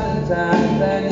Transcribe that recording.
thousand times